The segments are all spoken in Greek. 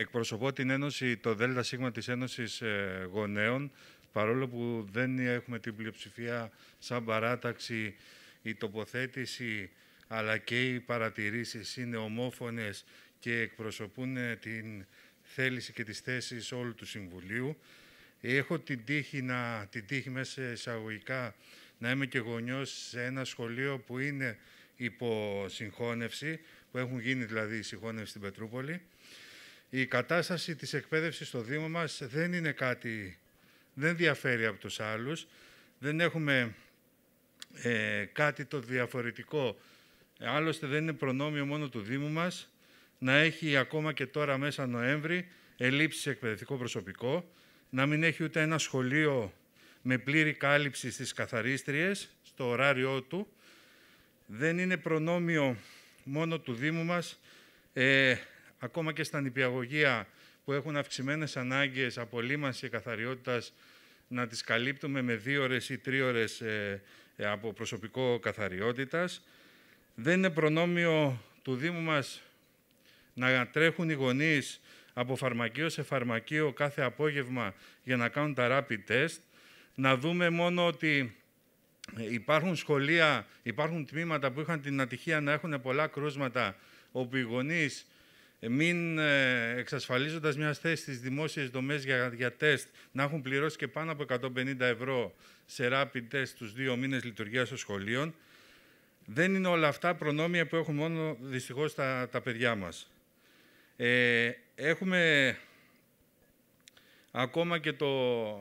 Εκπροσωπώ την Ένωση, το ΔΣ της Ένωσης ε, Γονέων, παρόλο που δεν έχουμε την πλειοψηφία σαν παράταξη, η τοποθέτηση αλλά και οι παρατηρήσεις είναι ομόφωνες και εκπροσωπούν την θέληση και τις θέσεις όλου του Συμβουλίου. Έχω την τύχη, να, την τύχη μέσα εισαγωγικά να είμαι και γονιός σε ένα σχολείο που είναι υπό συγχώνευση, που έχουν γίνει δηλαδή η συγχώνευση στην Πετρούπολη. Η κατάσταση της εκπαίδευσης στο Δήμο μας δεν είναι κάτι, δεν διαφέρει από τους άλλους. Δεν έχουμε ε, κάτι το διαφορετικό. Άλλωστε δεν είναι προνόμιο μόνο του Δήμου μας να έχει ακόμα και τώρα μέσα Νοέμβρη ελλείψεις εκπαιδευτικό προσωπικό, να μην έχει ούτε ένα σχολείο με πλήρη κάλυψη στις καθαρίστριες, στο ωράριό του. Δεν είναι προνόμιο μόνο του Δήμου μας, ε, ακόμα και στα νηπιαγωγεία που έχουν αυξημένες ανάγκες απολύμανσης και καθαριότητας, να τις καλύπτουμε με δύο ώρες ή τρία ώρες ε, ε, από προσωπικό καθαριότητας. Δεν είναι προνόμιο του Δήμου μας να τρέχουν οι γονείς από φαρμακείο σε φαρμακείο κάθε απόγευμα για να κάνουν τα rapid test. Να δούμε μόνο ότι υπάρχουν σχολεία, υπάρχουν τμήματα που είχαν την ατυχία να έχουν πολλά κρούσματα, όπου οι γονείς ε, μην ε, εξασφαλίζοντας μια θέση στις δημόσιες δομές για, για τεστ, να έχουν πληρώσει και πάνω από 150 ευρώ σε rapid test τους δύο μήνες λειτουργίας των σχολείων. Δεν είναι όλα αυτά προνόμια που έχουν μόνο δυστυχώς τα, τα παιδιά μας. Ε, έχουμε ακόμα και, το,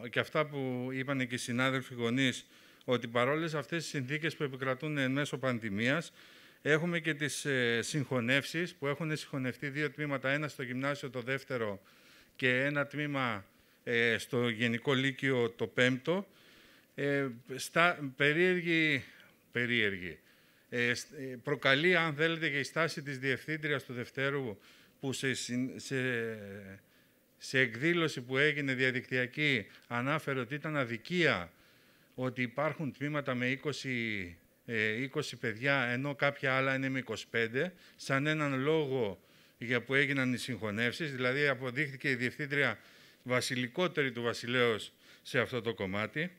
και αυτά που είπαν και οι συνάδελφοι γονείς, ότι παρόλες αυτές τις συνθήκες που επικρατούν εν μέσω πανδημίας, έχουμε και τις ε, συγχωνεύσεις που έχουν συγχωνευτεί δύο τμήματα, ένα στο γυμνάσιο το δεύτερο και ένα τμήμα ε, στο Γενικό Λύκειο το πέμπτο. Ε, στα, περίεργη, περίεργη. Ε, προκαλεί, αν θέλετε, και η στάση της Διευθύντριας του Δευτέρου που σε, σε, σε εκδήλωση που έγινε διαδικτυακή ανάφερε ότι ήταν αδικία ότι υπάρχουν τμήματα με 20, 20 ε, παιδιά, ενώ κάποια άλλα είναι με 25, σαν έναν λόγο για που έγιναν οι συγχωνεύσεις, δηλαδή αποδείχθηκε η Διευθύντρια βασιλικότερη του βασιλέως σε αυτό το κομμάτι.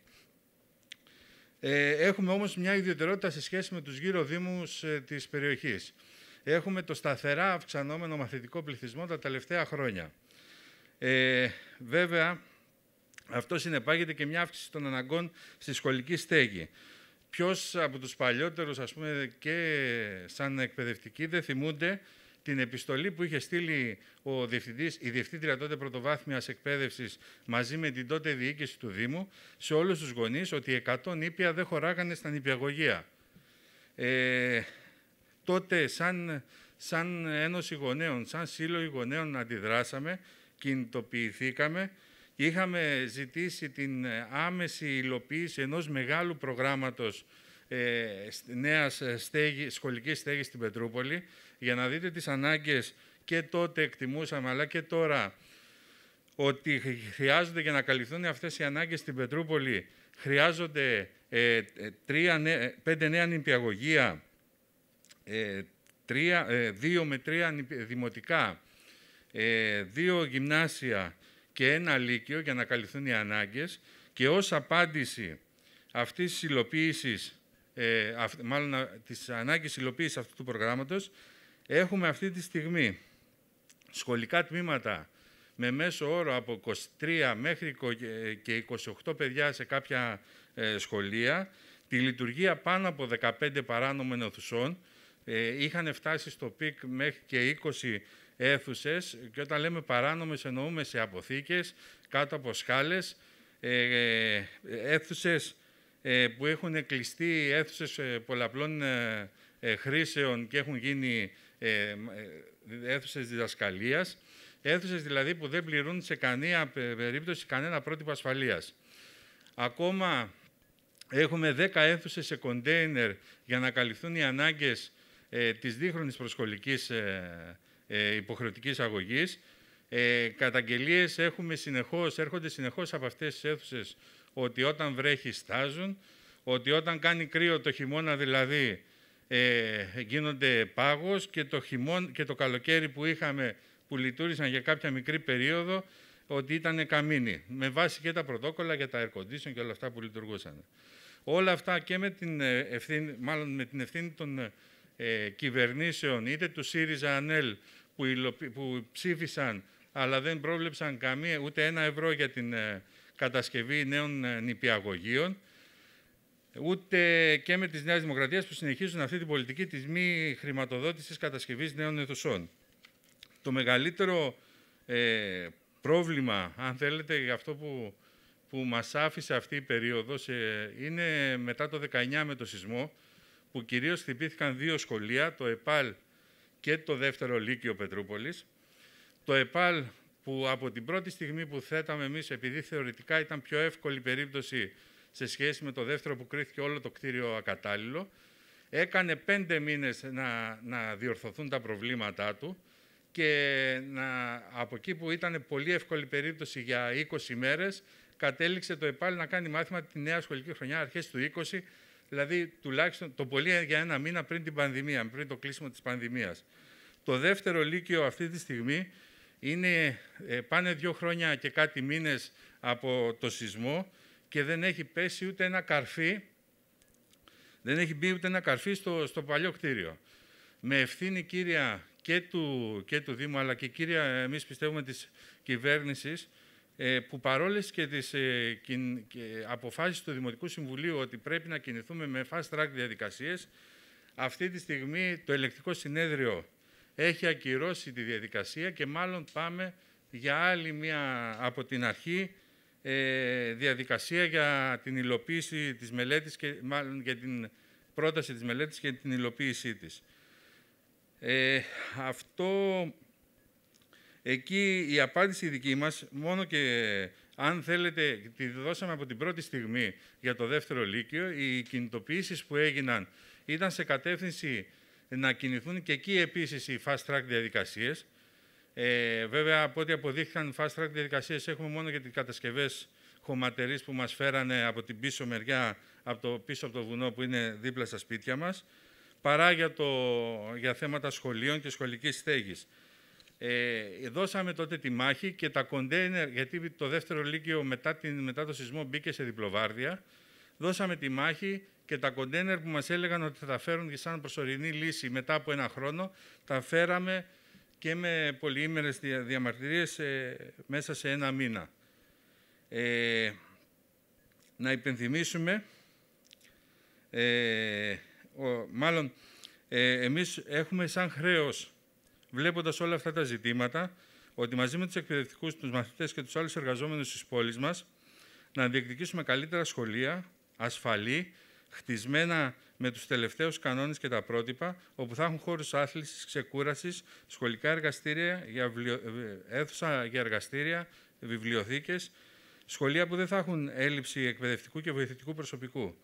Ε, έχουμε όμως μια ιδιαιτερότητα σε σχέση με τους γύρω δήμους ε, της περιοχής έχουμε το σταθερά αυξανόμενο μαθητικό πληθυσμό τα τελευταία χρόνια. Ε, βέβαια, αυτό συνεπάγεται και μια αύξηση των αναγκών στη σχολική στέγη. Ποιος από τους παλιότερους, ας πούμε, και σαν εκπαιδευτικοί δεν θυμούνται την επιστολή που είχε στείλει ο διευθυντής, η Διευθύντρια τότε Πρωτοβάθμιας Εκπαίδευσης μαζί με την τότε διοίκηση του Δήμου σε όλους τους γονείς ότι 100 νήπια δεν χωράγανε στα νηπιαγωγεία. Ε, τότε σαν, σαν Ένωση Γονέων, σαν Σύλλογοι Γονέων αντιδράσαμε, κινητοποιηθήκαμε και είχαμε ζητήσει την άμεση υλοποίηση ενός μεγάλου προγράμματος ε, νέας στέγη, σχολικής στέγης στην Πετρούπολη. Για να δείτε τις ανάγκες και τότε εκτιμούσαμε αλλά και τώρα ότι χρειάζονται για να καλυφθούν αυτές οι ανάγκες στην Πετρούπολη χρειάζονται ε, τρία, πέντε νέα νηπιαγωγεία ε, τρία, ε, δύο με τρία δημοτικά, ε, δύο γυμνάσια και ένα λύκειο για να καλυφθούν οι ανάγκες και ως απάντηση αυτής της υλοποίησης, ε, μάλλον της ανάγκης υλοποίησης αυτού του προγράμματος, έχουμε αυτή τη στιγμή σχολικά τμήματα με μέσο όρο από 23 μέχρι και 28 παιδιά σε κάποια σχολεία, τη λειτουργία πάνω από 15 παράνομων αιθουσών, ε, είχαν φτάσει στο peak μέχρι και 20 αίθουσες και όταν λέμε παράνομες εννοούμε σε αποθήκες, κάτω από σκάλες, ε, αίθουσες ε, που έχουν κλειστεί, αίθουσες ε, πολλαπλών ε, χρήσεων και έχουν γίνει ε, αίθουσες διδασκαλίας, αίθουσες δηλαδή που δεν πληρούν σε καμία περίπτωση κανένα πρότυπο ασφαλείας. Ακόμα έχουμε 10 αίθουσες σε κοντέινερ για να καλυφθούν οι ανάγκες ε, της δίχρονης προσχολικής ε, ε, υποχρεωτικής αγωγής. Ε, καταγγελίες έχουμε συνεχώς, έρχονται συνεχώς από αυτές τις αίθουσες ότι όταν βρέχει στάζουν, ότι όταν κάνει κρύο το χειμώνα δηλαδή ε, γίνονται πάγος και το, χειμών, και το καλοκαίρι που είχαμε που λειτουργήσαν για κάποια μικρή περίοδο ότι ήταν καμίνοι, με βάση και τα πρωτόκολλα για τα air condition και όλα αυτά που λειτουργούσαν. Όλα αυτά και με την ε, ευθύνη, μάλλον με την ευθύνη των ε, κυβερνήσεων, είτε του ΣΥΡΙΖΑ ΑΝΕΛ που, που ψήφισαν αλλά δεν πρόβλεψαν καμία, ούτε ένα ευρώ για την ε, κατασκευή νέων ε, νηπιαγωγείων, ούτε και με τις Νέες Δημοκρατίες που συνεχίζουν αυτή την πολιτική της μη χρηματοδότησης κατασκευής νέων αιθουσών. Το μεγαλύτερο ε, πρόβλημα, αν θέλετε, για αυτό που, που μας άφησε αυτή η περίοδος, ε, είναι μετά το 19 με το σεισμό, που κυρίως χτυπήθηκαν δύο σχολεία, το ΕΠΑΛ και το δεύτερο Λύκειο Πετρούπολης. Το ΕΠΑΛ που από την πρώτη στιγμή που θέταμε εμείς, επειδή θεωρητικά ήταν πιο εύκολη περίπτωση σε σχέση με το δεύτερο που κρίθηκε όλο το κτίριο ακατάλληλο, έκανε πέντε μήνες να, να διορθωθούν τα προβλήματά του και να, από εκεί που ήταν πολύ εύκολη περίπτωση για 20 μέρες, κατέληξε το ΕΠΑΛ να κάνει μάθημα τη νέα σχολική χρονιά, αρχές του 20, δηλαδή τουλάχιστον το πολύ για ένα μήνα πριν την πανδημία, πριν το κλείσιμο της πανδημίας. Το δεύτερο λύκειο αυτή τη στιγμή είναι, ε, πάνε δύο χρόνια και κάτι μήνες από το σεισμό και δεν έχει πέσει ούτε ένα καρφί, δεν έχει μπει ούτε ένα καρφί στο, στο παλιό κτίριο. Με ευθύνη κύρια και του, και του Δήμου, αλλά και κύρια εμείς πιστεύουμε της κυβέρνησης, ε, που παρόλες και τις ε, και αποφάσεις του Δημοτικού Συμβουλίου ότι πρέπει να κινηθούμε με fast track διαδικασίες, αυτή τη στιγμή το ελεκτικό συνέδριο έχει ακυρώσει τη διαδικασία και μάλλον πάμε για άλλη μία από την αρχή ε, διαδικασία για την υλοποίηση της μελέτης και μάλλον για την πρόταση της μελέτης και την υλοποίησή της. Ε, αυτό, εκεί η απάντηση δική μας, μόνο και αν θέλετε, τη δώσαμε από την πρώτη στιγμή για το δεύτερο λύκειο, οι κινητοποιήσεις που έγιναν ήταν σε κατεύθυνση να κινηθούν και εκεί επίσης οι fast track διαδικασίες. Ε, βέβαια, από ό,τι αποδείχθηκαν fast track διαδικασίες έχουμε μόνο για τις κατασκευές χωματερής που μας φέρανε από την πίσω μεριά, από το πίσω από το βουνό που είναι δίπλα στα σπίτια μας, παρά για, το, για θέματα σχολείων και σχολικής στέγης. Ε, δώσαμε τότε τη μάχη και τα κοντέινερ, γιατί το δεύτερο λύκειο μετά, την, μετά το σεισμό μπήκε σε διπλοβάρδια, δώσαμε τη μάχη και τα κοντέινερ που μας έλεγαν ότι θα τα φέρουν και σαν προσωρινή λύση μετά από ένα χρόνο, τα φέραμε και με πολυήμερες διαμαρτυρίες ε, μέσα σε ένα μήνα. Ε, να υπενθυμίσουμε, ε, ο, μάλλον ε, εμείς έχουμε σαν χρέος, βλέποντας όλα αυτά τα ζητήματα, ότι μαζί με τους εκπαιδευτικούς, τους μαθητές και τους άλλους εργαζόμενους της πόλης μας, να διεκδικήσουμε καλύτερα σχολεία, ασφαλή, χτισμένα με τους τελευταίους κανόνες και τα πρότυπα, όπου θα έχουν χώρους άθλησης, ξεκούρασης, σχολικά εργαστήρια, για ε, αίθουσα για εργαστήρια, βιβλιοθήκες, σχολεία που δεν θα έχουν έλλειψη εκπαιδευτικού και βοηθητικού προσωπικού.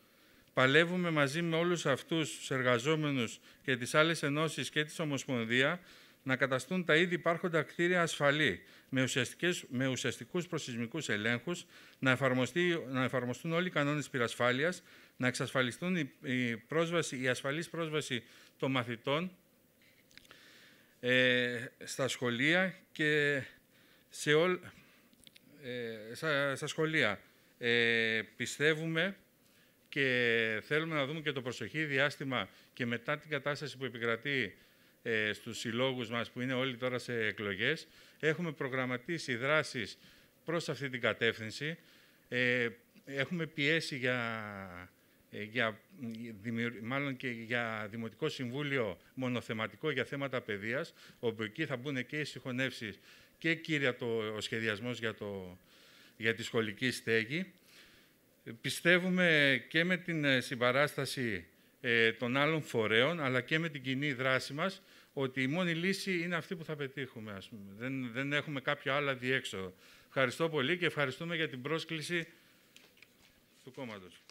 Παλεύουμε μαζί με όλους αυτούς τους εργαζόμενους και τις άλλες ενώσεις και της Ομοσπονδία να καταστούν τα ήδη υπάρχοντα κτίρια ασφαλή, με, ουσιαστικές, με ουσιαστικούς προσυσμικούς ελέγχους, να, να εφαρμοστούν όλοι οι κανόνες πυρασφάλειας, να εξασφαλιστούν η, η, πρόσβαση, η ασφαλής πρόσβαση των μαθητών ε, στα σχολεία και σε όλ, ε, στα, σχολεία. Ε, πιστεύουμε και θέλουμε να δούμε και το προσοχή διάστημα και μετά την κατάσταση που επικρατεί ε, στους συλλόγους μας, που είναι όλοι τώρα σε εκλογές, έχουμε προγραμματίσει δράσεις προς αυτή την κατεύθυνση. Ε, έχουμε πιέσει για, ε, για, μάλλον και για Δημοτικό Συμβούλιο μονοθεματικό για θέματα παιδείας, όπου εκεί θα μπουν και οι συγχωνεύσεις και κύρια το, ο σχεδιασμός για, το, για τη σχολική στέγη. Πιστεύουμε και με την ε, συμπαράσταση ε, των άλλων φορέων, αλλά και με την κοινή δράση μας, ότι η μόνη λύση είναι αυτή που θα πετύχουμε. Ας πούμε. Δεν, δεν έχουμε κάποια άλλα διέξοδο. Ευχαριστώ πολύ και ευχαριστούμε για την πρόσκληση του κόμματος.